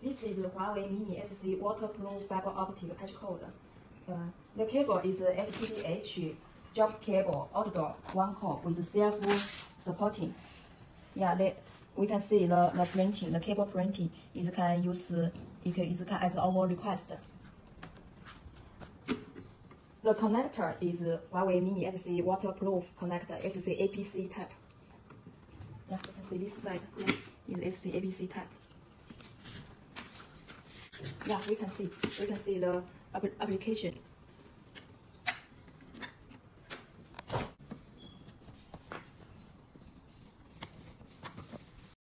This is Huawei Mini SC waterproof fiber optic patch cord. Uh, the cable is a FTTH drop cable outdoor one core with self supporting. Yeah, we can see the, the printing, the cable printing is can use it is can as our request. The connector is Huawei Mini SC waterproof connector SC APC type. Yeah, you can see this side yeah, is SC APC type. Yeah, we can see we can see the application